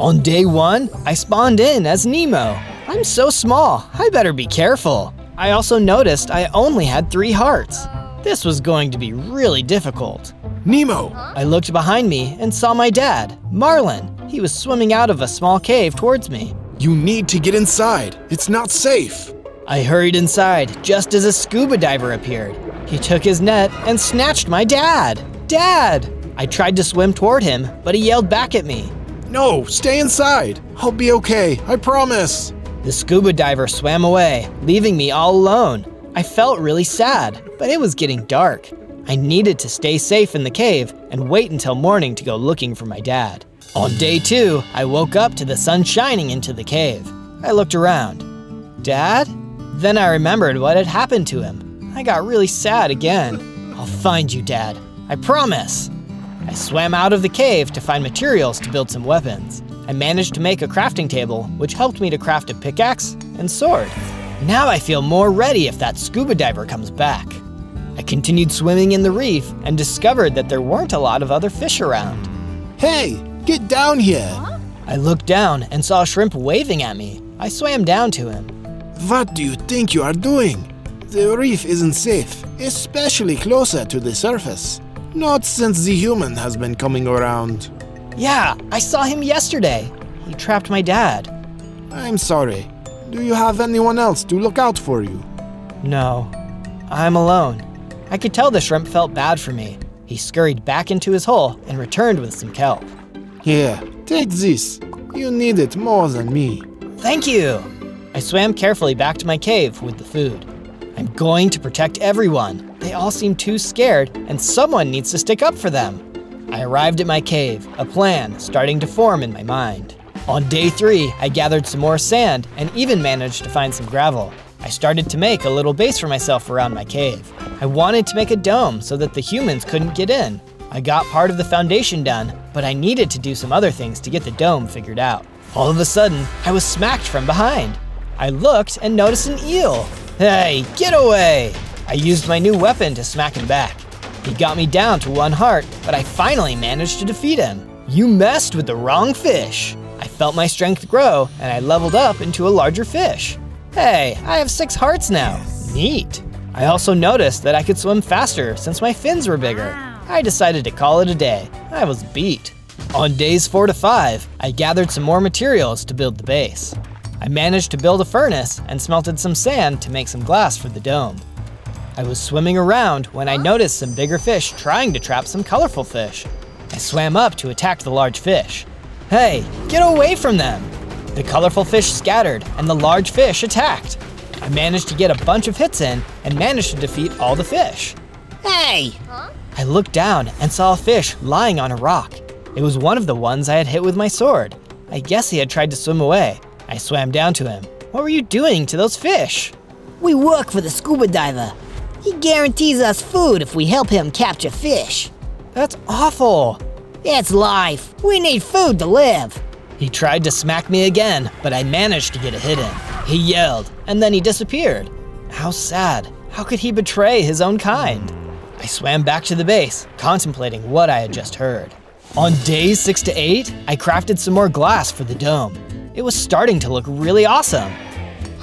On day one, I spawned in as Nemo. I'm so small, I better be careful. I also noticed I only had three hearts. This was going to be really difficult. Nemo! I looked behind me and saw my dad, Marlin. He was swimming out of a small cave towards me. You need to get inside. It's not safe. I hurried inside just as a scuba diver appeared. He took his net and snatched my dad. Dad! I tried to swim toward him, but he yelled back at me. No, stay inside. I'll be okay, I promise. The scuba diver swam away, leaving me all alone. I felt really sad, but it was getting dark. I needed to stay safe in the cave and wait until morning to go looking for my dad. On day two, I woke up to the sun shining into the cave. I looked around. Dad? Then I remembered what had happened to him. I got really sad again. I'll find you, Dad. I promise. I swam out of the cave to find materials to build some weapons. I managed to make a crafting table, which helped me to craft a pickaxe and sword. Now I feel more ready if that scuba diver comes back. I continued swimming in the reef and discovered that there weren't a lot of other fish around. Hey, get down here. I looked down and saw a shrimp waving at me. I swam down to him. What do you think you are doing? The reef isn't safe, especially closer to the surface. Not since the human has been coming around. Yeah, I saw him yesterday. He trapped my dad. I'm sorry. Do you have anyone else to look out for you? No, I'm alone. I could tell the shrimp felt bad for me. He scurried back into his hole and returned with some kelp. Here, take this. You need it more than me. Thank you! I swam carefully back to my cave with the food. I'm going to protect everyone. They all seem too scared, and someone needs to stick up for them. I arrived at my cave, a plan starting to form in my mind. On day three, I gathered some more sand and even managed to find some gravel. I started to make a little base for myself around my cave. I wanted to make a dome so that the humans couldn't get in. I got part of the foundation done, but I needed to do some other things to get the dome figured out. All of a sudden, I was smacked from behind. I looked and noticed an eel. Hey, get away! I used my new weapon to smack him back. He got me down to one heart, but I finally managed to defeat him. You messed with the wrong fish. I felt my strength grow, and I leveled up into a larger fish. Hey, I have six hearts now. Neat. I also noticed that I could swim faster since my fins were bigger. I decided to call it a day. I was beat. On days four to five, I gathered some more materials to build the base. I managed to build a furnace and smelted some sand to make some glass for the dome. I was swimming around when I noticed some bigger fish trying to trap some colorful fish. I swam up to attack the large fish. Hey, get away from them! The colorful fish scattered and the large fish attacked. I managed to get a bunch of hits in and managed to defeat all the fish. Hey! I looked down and saw a fish lying on a rock. It was one of the ones I had hit with my sword. I guess he had tried to swim away. I swam down to him. What were you doing to those fish? We work for the scuba diver. He guarantees us food if we help him capture fish. That's awful. It's life. We need food to live. He tried to smack me again, but I managed to get a hit in. He yelled, and then he disappeared. How sad. How could he betray his own kind? I swam back to the base, contemplating what I had just heard. On days 6 to 8, I crafted some more glass for the dome. It was starting to look really awesome.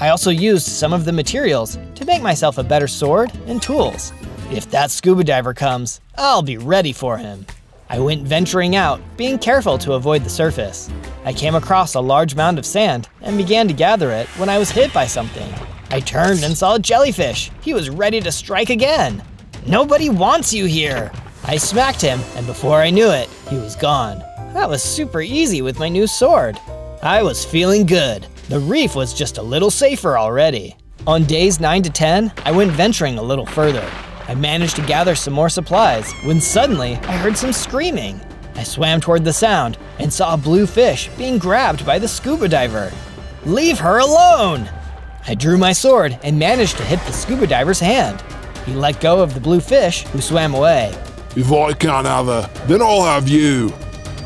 I also used some of the materials to make myself a better sword and tools. If that scuba diver comes, I'll be ready for him. I went venturing out, being careful to avoid the surface. I came across a large mound of sand and began to gather it when I was hit by something. I turned and saw a jellyfish. He was ready to strike again. Nobody wants you here. I smacked him, and before I knew it, he was gone. That was super easy with my new sword. I was feeling good. The reef was just a little safer already. On days 9 to 10, I went venturing a little further. I managed to gather some more supplies when suddenly I heard some screaming. I swam toward the sound and saw a blue fish being grabbed by the scuba diver. Leave her alone! I drew my sword and managed to hit the scuba diver's hand. He let go of the blue fish, who swam away. If I can't have her, then I'll have you.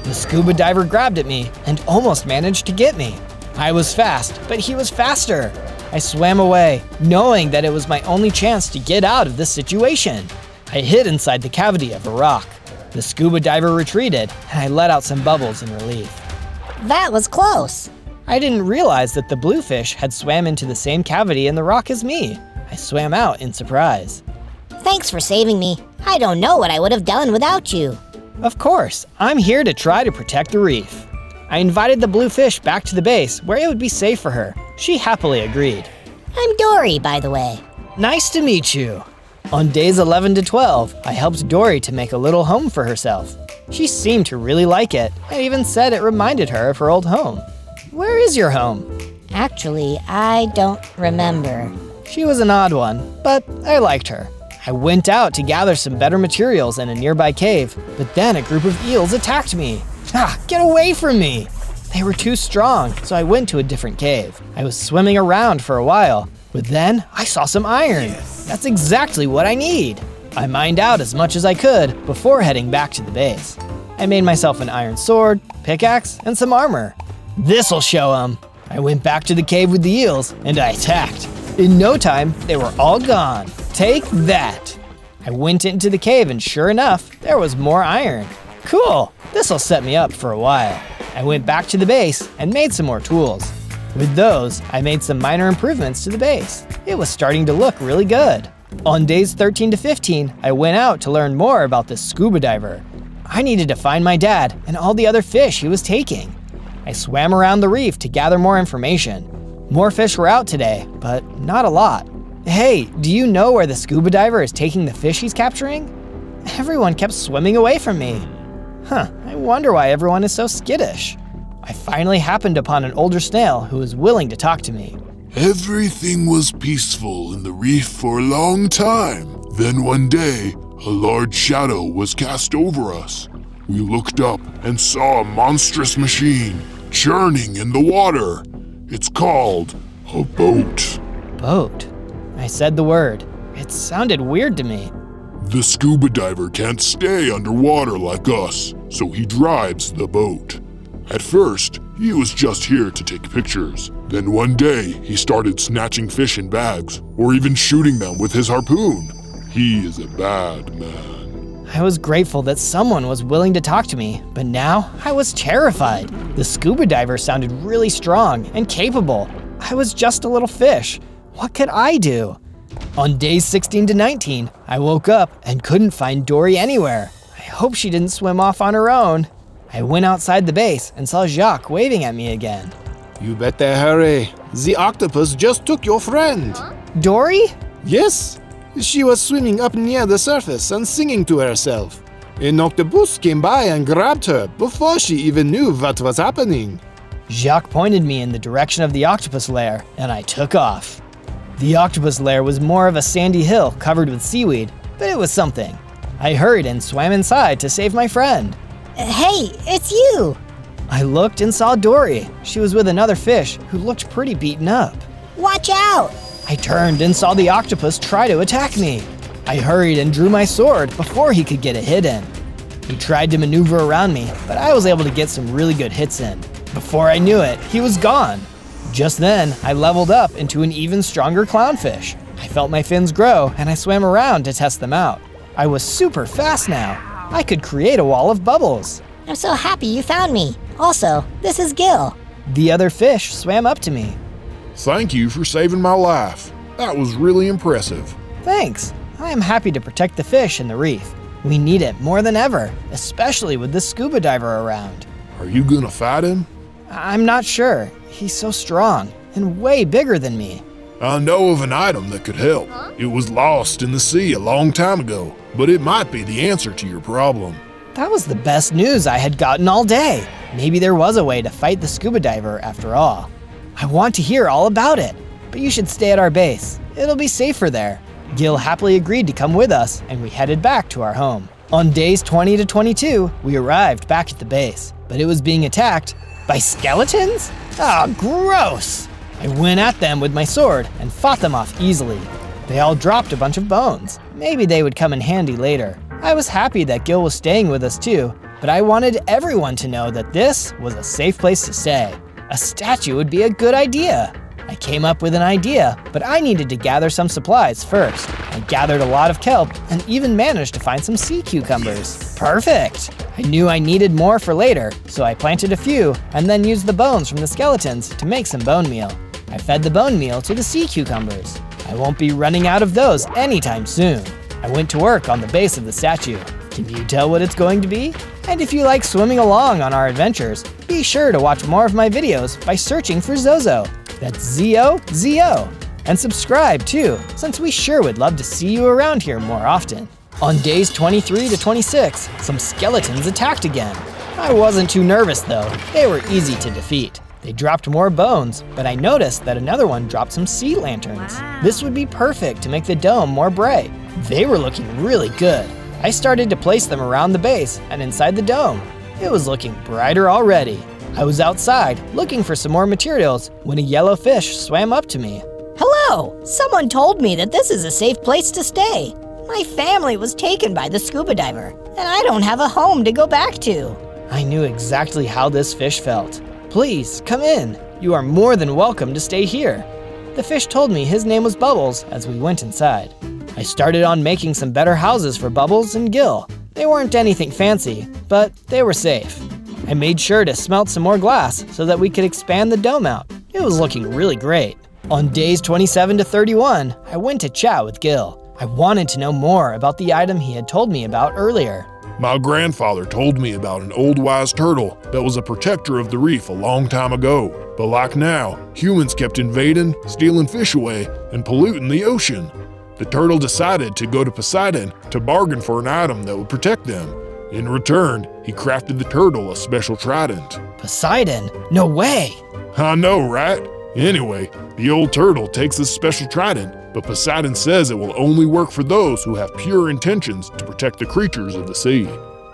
The scuba diver grabbed at me and almost managed to get me. I was fast, but he was faster. I swam away, knowing that it was my only chance to get out of this situation. I hid inside the cavity of a rock. The scuba diver retreated, and I let out some bubbles in relief. That was close. I didn't realize that the bluefish had swam into the same cavity in the rock as me. I swam out in surprise. Thanks for saving me. I don't know what I would have done without you. Of course, I'm here to try to protect the reef. I invited the bluefish back to the base where it would be safe for her. She happily agreed. I'm Dory, by the way. Nice to meet you. On days 11 to 12, I helped Dory to make a little home for herself. She seemed to really like it and even said it reminded her of her old home. Where is your home? Actually, I don't remember. She was an odd one, but I liked her. I went out to gather some better materials in a nearby cave, but then a group of eels attacked me. Ah, get away from me! They were too strong, so I went to a different cave. I was swimming around for a while, but then I saw some iron. That's exactly what I need. I mined out as much as I could before heading back to the base. I made myself an iron sword, pickaxe, and some armor. This'll show 'em. I went back to the cave with the eels and I attacked. In no time, they were all gone. Take that! I went into the cave and sure enough, there was more iron. Cool, this'll set me up for a while. I went back to the base and made some more tools. With those, I made some minor improvements to the base. It was starting to look really good. On days 13 to 15, I went out to learn more about this scuba diver. I needed to find my dad and all the other fish he was taking. I swam around the reef to gather more information. More fish were out today, but not a lot. Hey, do you know where the scuba diver is taking the fish he's capturing? Everyone kept swimming away from me. Huh, I wonder why everyone is so skittish. I finally happened upon an older snail who was willing to talk to me. Everything was peaceful in the reef for a long time. Then one day, a large shadow was cast over us. We looked up and saw a monstrous machine churning in the water. It's called a boat. Boat. I said the word. It sounded weird to me. The scuba diver can't stay underwater like us, so he drives the boat. At first, he was just here to take pictures. Then one day, he started snatching fish in bags, or even shooting them with his harpoon. He is a bad man. I was grateful that someone was willing to talk to me, but now I was terrified. The scuba diver sounded really strong and capable. I was just a little fish. What could I do? On days 16 to 19, I woke up and couldn't find Dory anywhere. I hope she didn't swim off on her own. I went outside the base and saw Jacques waving at me again. You better hurry. The octopus just took your friend. Dory? Yes, she was swimming up near the surface and singing to herself. An octopus came by and grabbed her before she even knew what was happening. Jacques pointed me in the direction of the octopus lair, and I took off. The octopus lair was more of a sandy hill covered with seaweed, but it was something. I hurried and swam inside to save my friend. Hey, it's you! I looked and saw Dory. She was with another fish who looked pretty beaten up. Watch out! I turned and saw the octopus try to attack me. I hurried and drew my sword before he could get a hit in. He tried to maneuver around me, but I was able to get some really good hits in. Before I knew it, he was gone. Just then, I leveled up into an even stronger clownfish. I felt my fins grow and I swam around to test them out. I was super fast now. I could create a wall of bubbles. I'm so happy you found me. Also, this is Gil. The other fish swam up to me. Thank you for saving my life. That was really impressive. Thanks. I am happy to protect the fish in the reef. We need it more than ever, especially with the scuba diver around. Are you gonna fight him? I'm not sure. He's so strong and way bigger than me. I know of an item that could help. It was lost in the sea a long time ago, but it might be the answer to your problem. That was the best news I had gotten all day. Maybe there was a way to fight the scuba diver after all. I want to hear all about it, but you should stay at our base. It'll be safer there. Gil happily agreed to come with us, and we headed back to our home. On days 20 to 22, we arrived back at the base, but it was being attacked by skeletons? Ah, gross! I went at them with my sword and fought them off easily. They all dropped a bunch of bones. Maybe they would come in handy later. I was happy that Gil was staying with us too, but I wanted everyone to know that this was a safe place to stay. A statue would be a good idea. I came up with an idea, but I needed to gather some supplies first. I gathered a lot of kelp and even managed to find some sea cucumbers. Perfect! I knew I needed more for later, so I planted a few and then used the bones from the skeletons to make some bone meal. I fed the bone meal to the sea cucumbers. I won't be running out of those anytime soon. I went to work on the base of the statue. Can you tell what it's going to be? And if you like swimming along on our adventures, be sure to watch more of my videos by searching for Zozo. That's Z-O-Z-O. And subscribe too, since we sure would love to see you around here more often. On days 23 to 26, some skeletons attacked again. I wasn't too nervous though, they were easy to defeat. They dropped more bones, but I noticed that another one dropped some sea lanterns. This would be perfect to make the dome more bright. They were looking really good. I started to place them around the base and inside the dome. It was looking brighter already. I was outside looking for some more materials when a yellow fish swam up to me. Hello! Someone told me that this is a safe place to stay. My family was taken by the scuba diver, and I don't have a home to go back to. I knew exactly how this fish felt. Please, come in. You are more than welcome to stay here. The fish told me his name was Bubbles as we went inside. I started on making some better houses for Bubbles and Gil. They weren't anything fancy, but they were safe. I made sure to smelt some more glass so that we could expand the dome out. It was looking really great. On days 27 to 31, I went to chat with Gil. I wanted to know more about the item he had told me about earlier. My grandfather told me about an old wise turtle that was a protector of the reef a long time ago. But like now, humans kept invading, stealing fish away, and polluting the ocean. The turtle decided to go to Poseidon to bargain for an item that would protect them. In return, he crafted the turtle a special trident. Poseidon? No way! I know, right? Anyway, the old turtle takes this special trident but Poseidon says it will only work for those who have pure intentions to protect the creatures of the sea.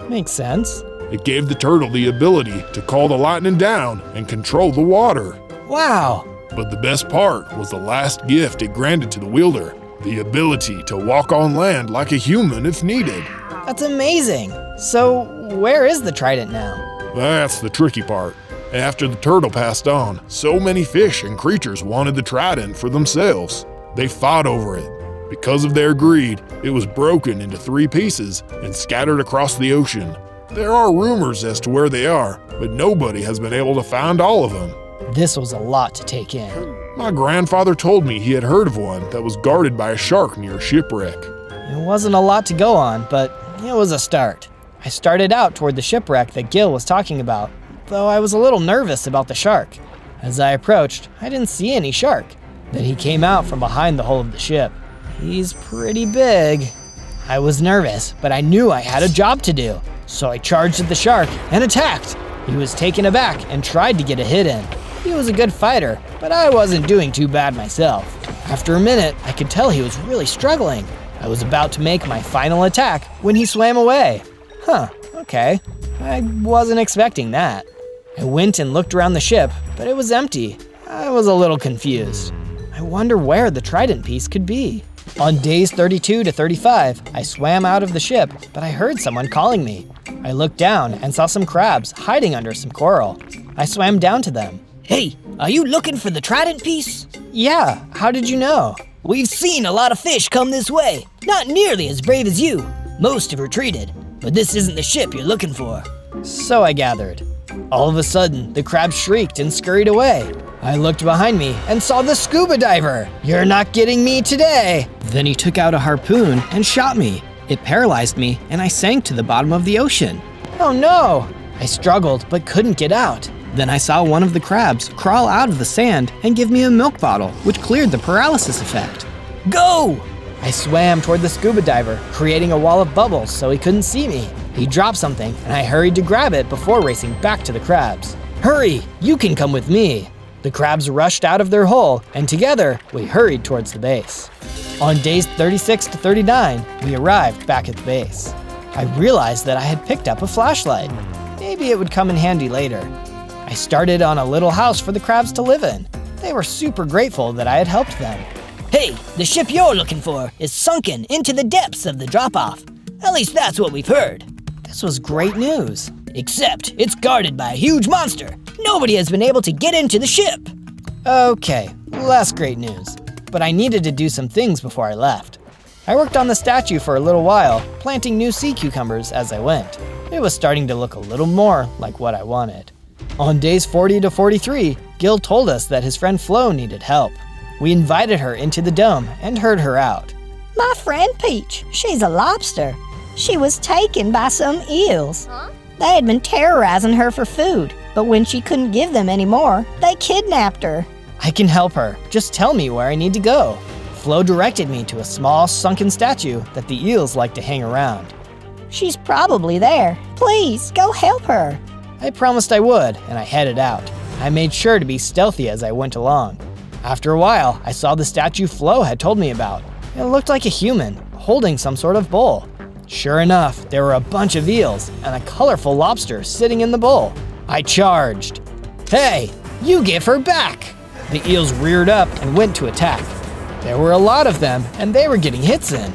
Makes sense. It gave the turtle the ability to call the lightning down and control the water. Wow! But the best part was the last gift it granted to the wielder the ability to walk on land like a human if needed. That's amazing! So, where is the trident now? That's the tricky part. After the turtle passed on, so many fish and creatures wanted the trident for themselves. They fought over it. Because of their greed, it was broken into three pieces and scattered across the ocean. There are rumors as to where they are, but nobody has been able to find all of them. This was a lot to take in. My grandfather told me he had heard of one that was guarded by a shark near a shipwreck. It wasn't a lot to go on, but it was a start. I started out toward the shipwreck that Gil was talking about, though I was a little nervous about the shark. As I approached, I didn't see any shark. Then he came out from behind the hull of the ship. He's pretty big. I was nervous, but I knew I had a job to do, so I charged at the shark and attacked. He was taken aback and tried to get a hit in. He was a good fighter, but I wasn't doing too bad myself. After a minute, I could tell he was really struggling. I was about to make my final attack when he swam away. Huh, okay. I wasn't expecting that. I went and looked around the ship, but it was empty. I was a little confused. Wonder where the trident piece could be. On days 32 to 35, I swam out of the ship, but I heard someone calling me. I looked down and saw some crabs hiding under some coral. I swam down to them. Hey, are you looking for the trident piece? Yeah, how did you know? We've seen a lot of fish come this way. Not nearly as brave as you. Most have retreated, but this isn't the ship you're looking for. So I gathered. All of a sudden, the crab shrieked and scurried away. I looked behind me and saw the scuba diver. You're not getting me today. Then he took out a harpoon and shot me. It paralyzed me and I sank to the bottom of the ocean. Oh no! I struggled but couldn't get out. Then I saw one of the crabs crawl out of the sand and give me a milk bottle, which cleared the paralysis effect. Go! I swam toward the scuba diver, creating a wall of bubbles so he couldn't see me. He dropped something, and I hurried to grab it before racing back to the crabs. Hurry! You can come with me! The crabs rushed out of their hole, and together we hurried towards the base. On days 36 to 39, we arrived back at the base. I realized that I had picked up a flashlight. Maybe it would come in handy later. I started on a little house for the crabs to live in. They were super grateful that I had helped them. Hey, the ship you're looking for is sunken into the depths of the drop off. At least that's what we've heard. This was great news. Except it's guarded by a huge monster Nobody has been able to get into the ship. Okay, less great news. But I needed to do some things before I left. I worked on the statue for a little while, planting new sea cucumbers as I went. It was starting to look a little more like what I wanted. On days 40 to 43, Gil told us that his friend Flo needed help. We invited her into the dome and heard her out. My friend Peach, she's a lobster. She was taken by some eels. They had been terrorizing her for food, but when she couldn't give them any more, they kidnapped her. I can help her. Just tell me where I need to go. Flo directed me to a small, sunken statue that the eels like to hang around. She's probably there. Please, go help her. I promised I would, and I headed out. I made sure to be stealthy as I went along. After a while, I saw the statue Flo had told me about. It looked like a human, holding some sort of bowl. Sure enough, there were a bunch of eels and a colorful lobster sitting in the bowl. I charged. Hey, you give her back! The eels reared up and went to attack. There were a lot of them, and they were getting hits in.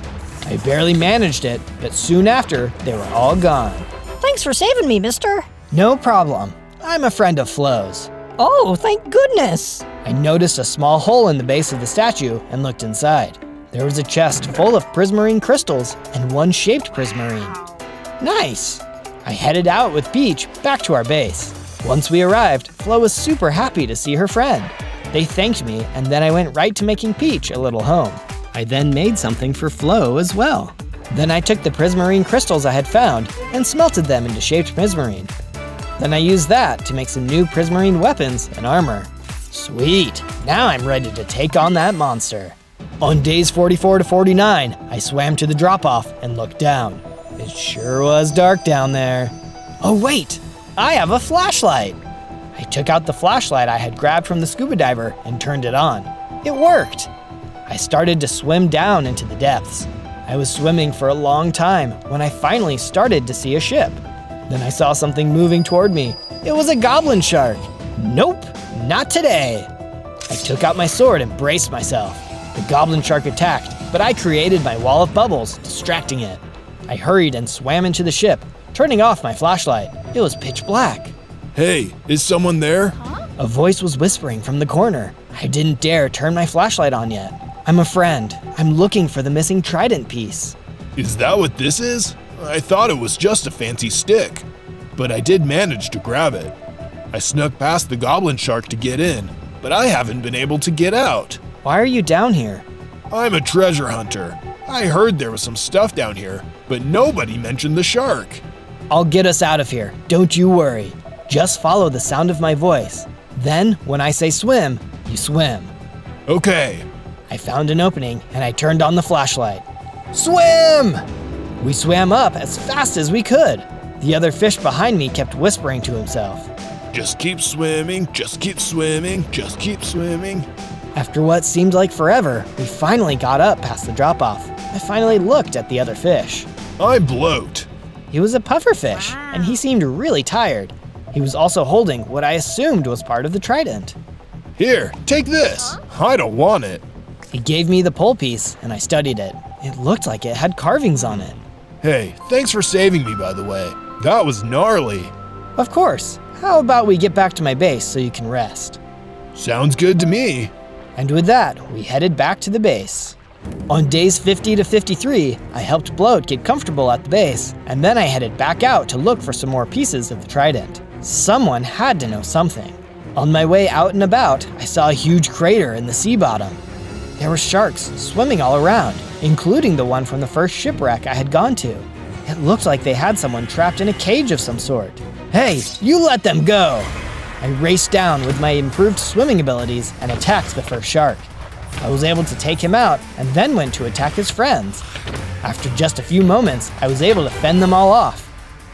I barely managed it, but soon after, they were all gone. Thanks for saving me, mister. No problem. I'm a friend of Flo's. Oh, thank goodness. I noticed a small hole in the base of the statue and looked inside. There was a chest full of prismarine crystals and one shaped prismarine. Nice! I headed out with Peach back to our base. Once we arrived, Flo was super happy to see her friend. They thanked me, and then I went right to making Peach a little home. I then made something for Flo as well. Then I took the prismarine crystals I had found and smelted them into shaped prismarine. Then I used that to make some new prismarine weapons and armor. Sweet, now I'm ready to take on that monster. On days 44 to 49, I swam to the drop off and looked down. It sure was dark down there. Oh, wait, I have a flashlight. I took out the flashlight I had grabbed from the scuba diver and turned it on. It worked. I started to swim down into the depths. I was swimming for a long time when I finally started to see a ship. Then I saw something moving toward me. It was a goblin shark. Nope, not today. I took out my sword and braced myself. The goblin shark attacked, but I created my wall of bubbles, distracting it. I hurried and swam into the ship, turning off my flashlight. It was pitch black. Hey, is someone there? A voice was whispering from the corner. I didn't dare turn my flashlight on yet. I'm a friend. I'm looking for the missing trident piece. Is that what this is? I thought it was just a fancy stick. But I did manage to grab it. I snuck past the goblin shark to get in, but I haven't been able to get out. Why are you down here? I'm a treasure hunter. I heard there was some stuff down here, but nobody mentioned the shark. I'll get us out of here. Don't you worry. Just follow the sound of my voice. Then, when I say swim, you swim. Okay, I found an opening and I turned on the flashlight. Swim! We swam up as fast as we could. The other fish behind me kept whispering to himself. just keep swimming, just keep swimming, just keep swimming. After what seemed like forever, we finally got up past the drop off. I finally looked at the other fish. I bloat. He was a pufferfish, and he seemed really tired. He was also holding what I assumed was part of the trident. Here, take this. I don't want it. He gave me the pole piece, and I studied it. It looked like it had carvings on it. Hey, thanks for saving me, by the way. That was gnarly. Of course. How about we get back to my base so you can rest? Sounds good to me. And with that, we headed back to the base. On days 50 to 53, I helped Bloat get comfortable at the base, and then I headed back out to look for some more pieces of the trident. Someone had to know something. On my way out and about, I saw a huge crater in the sea bottom. There were sharks swimming all around, including the one from the first shipwreck I had gone to. It looked like they had someone trapped in a cage of some sort. Hey, you let them go! I raced down with my improved swimming abilities and attacked the first shark. I was able to take him out and then went to attack his friends. After just a few moments, I was able to fend them all off.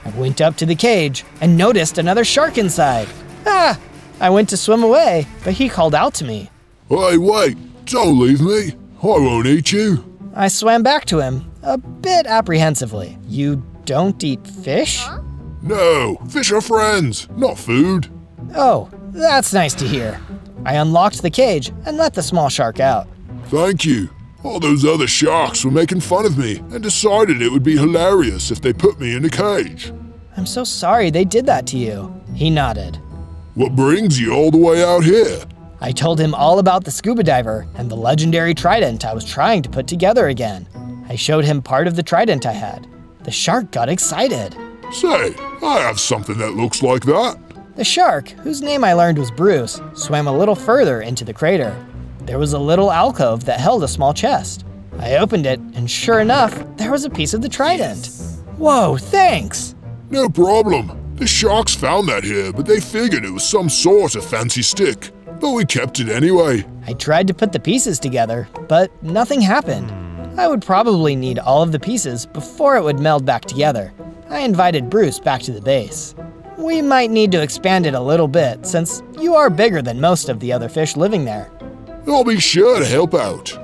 I went up to the cage and noticed another shark inside. Ah! I went to swim away, but he called out to me. Hey, wait! Don't leave me! I won't eat you! I swam back to him, a bit apprehensively. You don't eat fish? No, fish are friends, not food. Oh, that's nice to hear. I unlocked the cage and let the small shark out. Thank you. All those other sharks were making fun of me and decided it would be hilarious if they put me in a cage. I'm so sorry they did that to you. He nodded. What brings you all the way out here? I told him all about the scuba diver and the legendary trident I was trying to put together again. I showed him part of the trident I had. The shark got excited. Say, I have something that looks like that. The shark, whose name I learned was Bruce, swam a little further into the crater. There was a little alcove that held a small chest. I opened it, and sure enough, there was a piece of the trident. Whoa, thanks! No problem. The sharks found that here, but they figured it was some sort of fancy stick. But we kept it anyway. I tried to put the pieces together, but nothing happened. I would probably need all of the pieces before it would meld back together. I invited Bruce back to the base. We might need to expand it a little bit, since you are bigger than most of the other fish living there. I'll be sure to help out.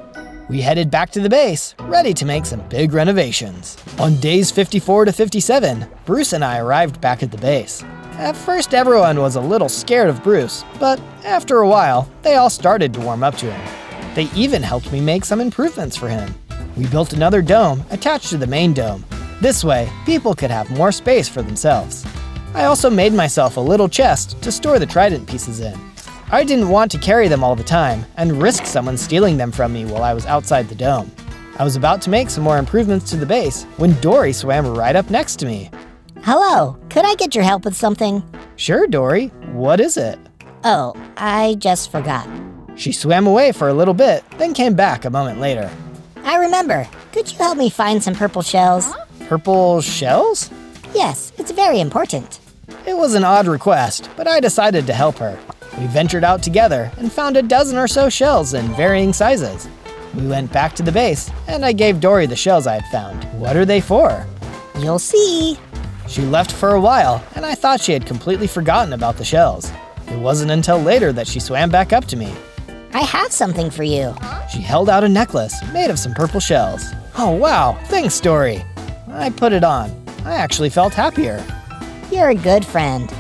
We headed back to the base, ready to make some big renovations. On days 54 to 57, Bruce and I arrived back at the base. At first, everyone was a little scared of Bruce, but after a while, they all started to warm up to him. They even helped me make some improvements for him. We built another dome attached to the main dome. This way, people could have more space for themselves. I also made myself a little chest to store the trident pieces in. I didn't want to carry them all the time and risk someone stealing them from me while I was outside the dome. I was about to make some more improvements to the base when Dory swam right up next to me. Hello, could I get your help with something? Sure, Dory. What is it? Oh, I just forgot. She swam away for a little bit, then came back a moment later. I remember. Could you help me find some purple shells? Purple shells? Yes, it's very important. It was an odd request, but I decided to help her. We ventured out together and found a dozen or so shells in varying sizes. We went back to the base, and I gave Dory the shells I had found. What are they for? You'll see. She left for a while, and I thought she had completely forgotten about the shells. It wasn't until later that she swam back up to me. I have something for you. She held out a necklace made of some purple shells. Oh wow, thanks, Dory. I put it on. I actually felt happier. You're a good friend.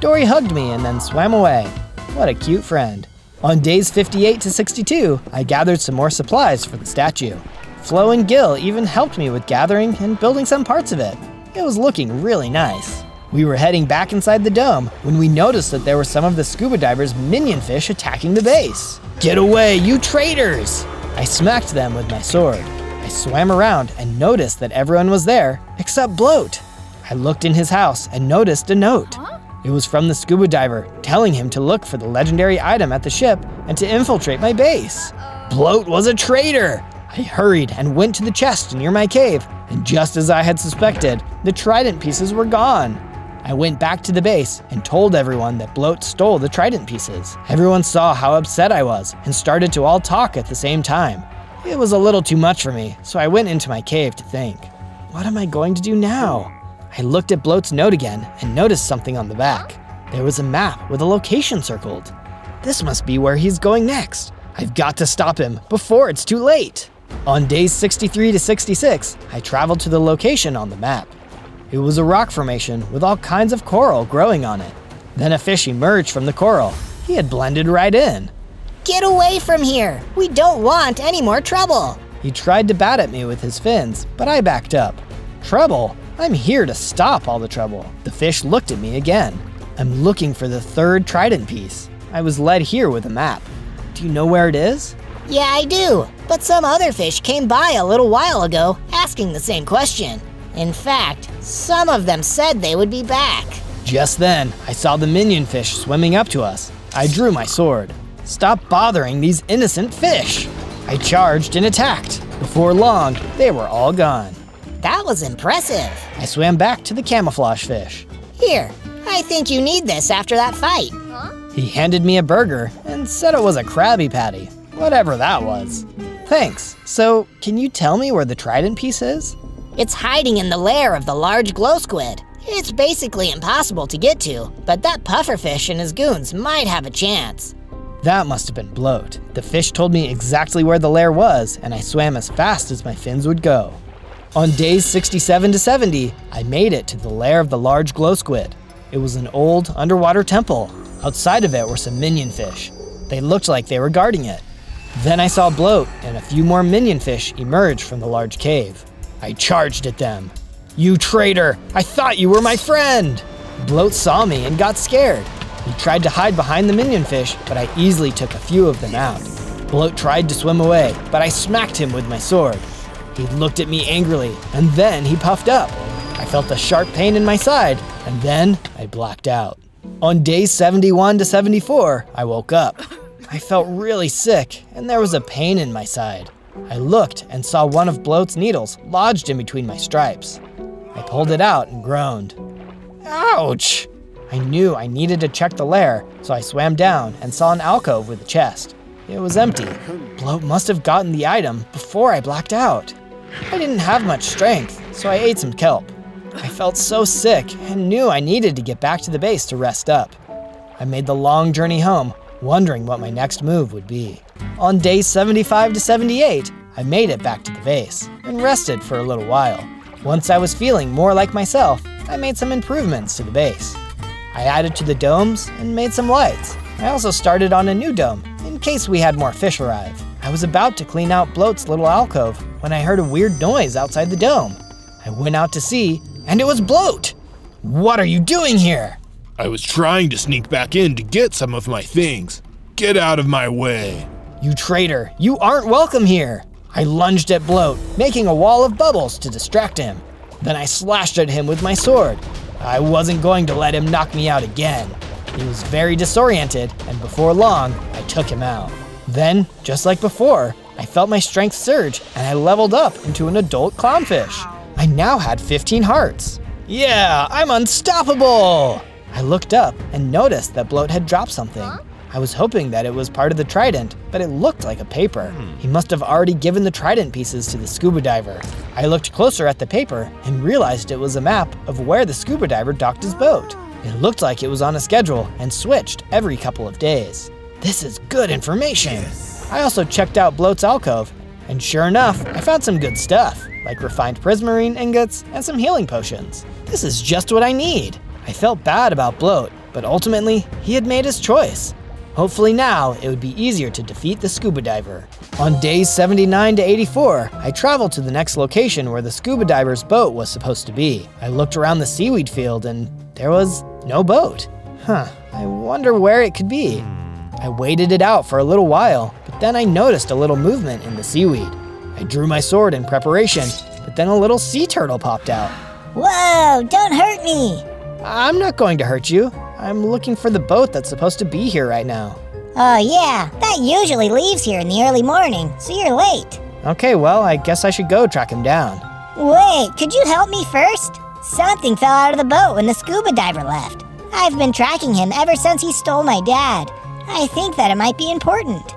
Dory hugged me and then swam away. What a cute friend. On days 58 to 62, I gathered some more supplies for the statue. Flo and Gil even helped me with gathering and building some parts of it. It was looking really nice. We were heading back inside the dome when we noticed that there were some of the scuba divers' minion fish attacking the base. Get away, you traitors! I smacked them with my sword. I swam around and noticed that everyone was there except Bloat. I looked in his house and noticed a note. It was from the scuba diver telling him to look for the legendary item at the ship and to infiltrate my base. Oh. Bloat was a traitor! I hurried and went to the chest near my cave, and just as I had suspected, the trident pieces were gone. I went back to the base and told everyone that Bloat stole the trident pieces. Everyone saw how upset I was and started to all talk at the same time. It was a little too much for me, so I went into my cave to think. What am I going to do now? I looked at Bloat's note again and noticed something on the back. There was a map with a location circled. This must be where he's going next. I've got to stop him before it's too late. On days 63 to 66, I traveled to the location on the map. It was a rock formation with all kinds of coral growing on it. Then a fish emerged from the coral. He had blended right in. Get away from here. We don't want any more trouble. He tried to bat at me with his fins, but I backed up. Trouble? I'm here to stop all the trouble. The fish looked at me again. I'm looking for the third trident piece. I was led here with a map. Do you know where it is? Yeah, I do. But some other fish came by a little while ago asking the same question. In fact, some of them said they would be back. Just then, I saw the minion fish swimming up to us. I drew my sword. Stop bothering these innocent fish! I charged and attacked. Before long, they were all gone. That was impressive. I swam back to the camouflage fish. Here, I think you need this after that fight. He handed me a burger and said it was a Krabby Patty, whatever that was. Thanks. So, can you tell me where the trident piece is? It's hiding in the lair of the large glow squid. It's basically impossible to get to, but that pufferfish and his goons might have a chance. That must have been bloat. The fish told me exactly where the lair was, and I swam as fast as my fins would go. On days 67 to 70, I made it to the lair of the large glow squid. It was an old underwater temple. Outside of it were some minion fish. They looked like they were guarding it. Then I saw Bloat and a few more minion fish emerge from the large cave. I charged at them. You traitor! I thought you were my friend! Bloat saw me and got scared. He tried to hide behind the minion fish, but I easily took a few of them out. Bloat tried to swim away, but I smacked him with my sword. He looked at me angrily, and then he puffed up. I felt a sharp pain in my side, and then I blacked out. On days 71 to 74, I woke up. I felt really sick, and there was a pain in my side. I looked and saw one of Bloat's needles lodged in between my stripes. I pulled it out and groaned. Ouch! I knew I needed to check the lair, so I swam down and saw an alcove with a chest. It was empty. Bloat must have gotten the item before I blacked out. I didn't have much strength, so I ate some kelp. I felt so sick and knew I needed to get back to the base to rest up. I made the long journey home, wondering what my next move would be. On days 75 to 78, I made it back to the base and rested for a little while. Once I was feeling more like myself, I made some improvements to the base. I added to the domes and made some lights. I also started on a new dome in case we had more fish arrive. I was about to clean out Bloat's little alcove when I heard a weird noise outside the dome. I went out to see, and it was Bloat! What are you doing here? I was trying to sneak back in to get some of my things. Get out of my way. You traitor, you aren't welcome here! I lunged at Bloat, making a wall of bubbles to distract him. Then I slashed at him with my sword. I wasn't going to let him knock me out again. He was very disoriented, and before long, I took him out. Then, just like before, I felt my strength surge and I leveled up into an adult clownfish. I now had 15 hearts. Yeah, I'm unstoppable! I looked up and noticed that Bloat had dropped something. I was hoping that it was part of the trident, but it looked like a paper. Hmm. He must have already given the trident pieces to the scuba diver. I looked closer at the paper and realized it was a map of where the scuba diver docked his boat. It looked like it was on a schedule and switched every couple of days. This is good information. I also checked out Bloat's alcove, and sure enough, I found some good stuff, like refined prismarine ingots and some healing potions. This is just what I need. I felt bad about Bloat, but ultimately, he had made his choice. Hopefully now, it would be easier to defeat the scuba diver. On days 79 to 84, I traveled to the next location where the scuba diver's boat was supposed to be. I looked around the seaweed field and there was no boat. Huh, I wonder where it could be. I waited it out for a little while, but then I noticed a little movement in the seaweed. I drew my sword in preparation, but then a little sea turtle popped out. Whoa, don't hurt me! I'm not going to hurt you. I'm looking for the boat that's supposed to be here right now. Oh, yeah, that usually leaves here in the early morning, so you're late. Okay, well, I guess I should go track him down. Wait, could you help me first? Something fell out of the boat when the scuba diver left. I've been tracking him ever since he stole my dad. I think that it might be important.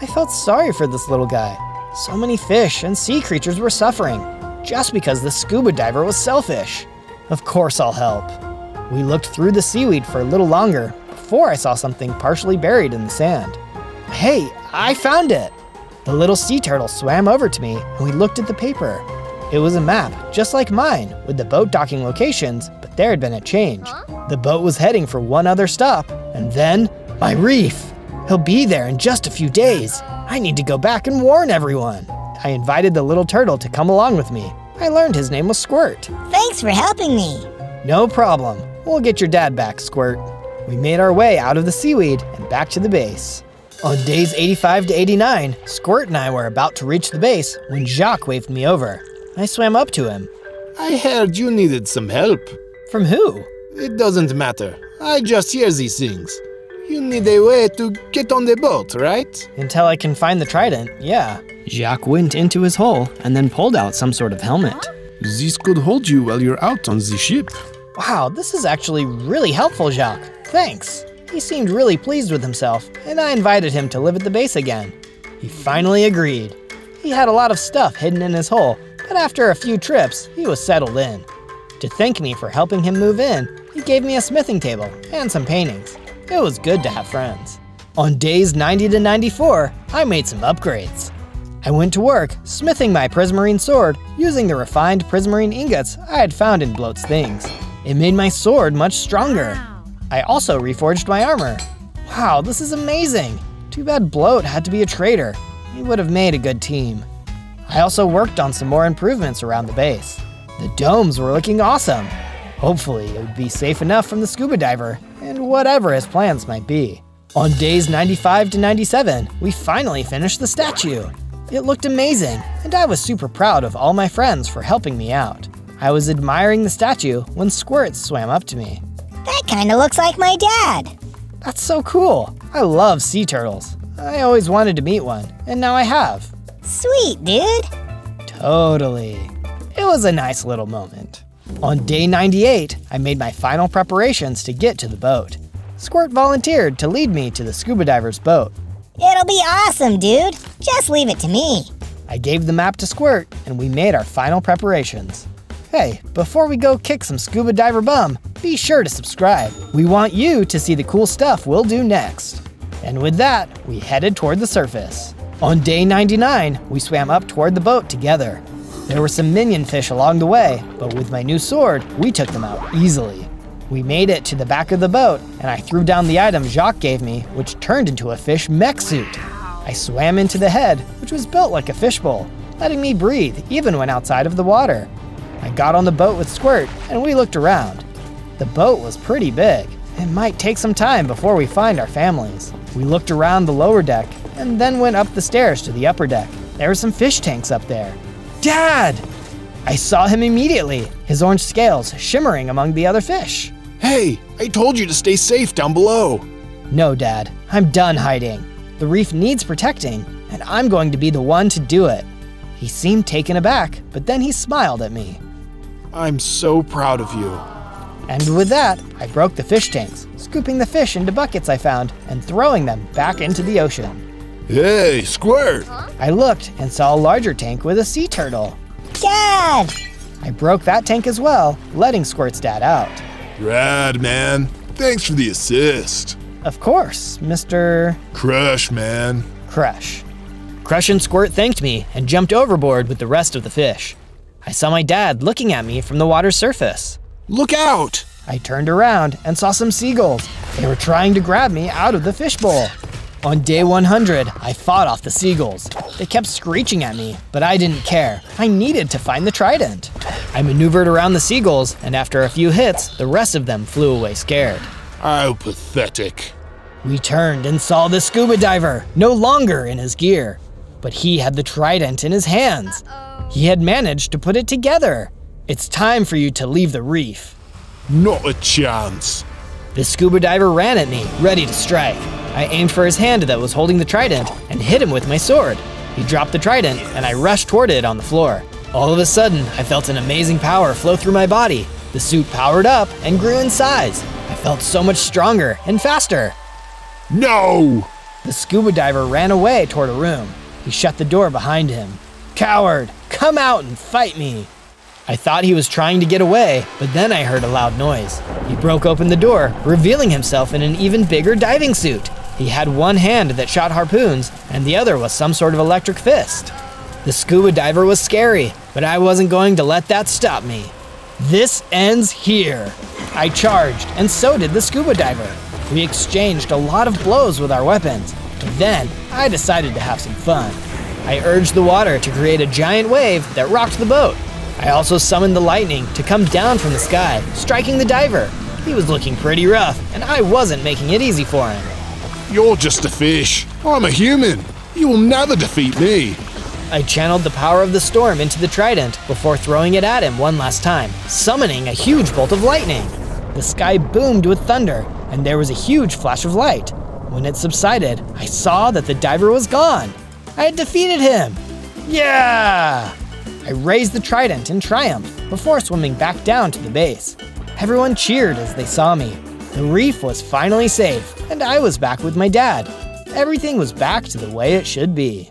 I felt sorry for this little guy. So many fish and sea creatures were suffering, just because the scuba diver was selfish. Of course, I'll help. We looked through the seaweed for a little longer before I saw something partially buried in the sand. Hey, I found it! The little sea turtle swam over to me and we looked at the paper. It was a map, just like mine, with the boat docking locations, but there had been a change. The boat was heading for one other stop, and then my reef. He'll be there in just a few days. I need to go back and warn everyone. I invited the little turtle to come along with me. I learned his name was Squirt. Thanks for helping me. No problem. We'll get your dad back, Squirt. We made our way out of the seaweed and back to the base. On days 85 to 89, Squirt and I were about to reach the base when Jacques waved me over. I swam up to him. I heard you needed some help. From who? It doesn't matter. I just hear these things. You need a way to get on the boat, right? Until I can find the trident, yeah. Jacques went into his hole and then pulled out some sort of helmet. This could hold you while you're out on the ship. Wow, this is actually really helpful, Jacques. Thanks. He seemed really pleased with himself, and I invited him to live at the base again. He finally agreed. He had a lot of stuff hidden in his hole, but after a few trips, he was settled in. To thank me for helping him move in, he gave me a smithing table and some paintings. It was good to have friends. On days 90 to 94, I made some upgrades. I went to work smithing my prismarine sword using the refined prismarine ingots I had found in Bloat's things. It made my sword much stronger. I also reforged my armor. Wow, this is amazing! Too bad Bloat had to be a traitor. He would have made a good team. I also worked on some more improvements around the base. The domes were looking awesome. Hopefully, it would be safe enough from the scuba diver and whatever his plans might be. On days 95 to 97, we finally finished the statue. It looked amazing, and I was super proud of all my friends for helping me out. I was admiring the statue when Squirt swam up to me. That kinda looks like my dad. That's so cool. I love sea turtles. I always wanted to meet one, and now I have. Sweet, dude. Totally. It was a nice little moment. On day 98, I made my final preparations to get to the boat. Squirt volunteered to lead me to the scuba diver's boat. It'll be awesome, dude. Just leave it to me. I gave the map to Squirt, and we made our final preparations. Hey, before we go kick some scuba diver bum, be sure to subscribe. We want you to see the cool stuff we'll do next. And with that, we headed toward the surface. On day 99, we swam up toward the boat together. There were some minion fish along the way, but with my new sword, we took them out easily. We made it to the back of the boat, and I threw down the item Jacques gave me, which turned into a fish mech suit. I swam into the head, which was built like a fishbowl, letting me breathe even when outside of the water. I got on the boat with Squirt, and we looked around. The boat was pretty big. It might take some time before we find our families. We looked around the lower deck, and then went up the stairs to the upper deck. There were some fish tanks up there. Dad! I saw him immediately, his orange scales shimmering among the other fish. Hey, I told you to stay safe down below. No, Dad, I'm done hiding. The reef needs protecting, and I'm going to be the one to do it. He seemed taken aback, but then he smiled at me. I'm so proud of you. And with that, I broke the fish tanks, scooping the fish into buckets I found and throwing them back into the ocean. Hey, Squirt! I looked and saw a larger tank with a sea turtle. Dad! I broke that tank as well, letting Squirt's dad out. Rad, man. Thanks for the assist. Of course, Mr. Crush, man. Crush. Crush and Squirt thanked me and jumped overboard with the rest of the fish. I saw my dad looking at me from the water's surface. Look out! I turned around and saw some seagulls. They were trying to grab me out of the fishbowl. On day 100, I fought off the seagulls. They kept screeching at me, but I didn't care. I needed to find the trident. I maneuvered around the seagulls, and after a few hits, the rest of them flew away scared. How pathetic. We turned and saw the scuba diver, no longer in his gear. But he had the trident in his hands. He had managed to put it together. It's time for you to leave the reef. Not a chance. The scuba diver ran at me, ready to strike. I aimed for his hand that was holding the trident and hit him with my sword. He dropped the trident, and I rushed toward it on the floor. All of a sudden, I felt an amazing power flow through my body. The suit powered up and grew in size. I felt so much stronger and faster. No! The scuba diver ran away toward a room. He shut the door behind him. Coward, come out and fight me. I thought he was trying to get away, but then I heard a loud noise. He broke open the door, revealing himself in an even bigger diving suit. He had one hand that shot harpoons, and the other was some sort of electric fist. The scuba diver was scary, but I wasn't going to let that stop me. This ends here. I charged, and so did the scuba diver. We exchanged a lot of blows with our weapons, but then I decided to have some fun. I urged the water to create a giant wave that rocked the boat. I also summoned the lightning to come down from the sky, striking the diver. He was looking pretty rough, and I wasn't making it easy for him. You're just a fish. I'm a human. You will never defeat me. I channeled the power of the storm into the trident before throwing it at him one last time, summoning a huge bolt of lightning. The sky boomed with thunder, and there was a huge flash of light. When it subsided, I saw that the diver was gone. I had defeated him. Yeah! I raised the trident in triumph before swimming back down to the base. Everyone cheered as they saw me. The reef was finally safe, and I was back with my dad. Everything was back to the way it should be.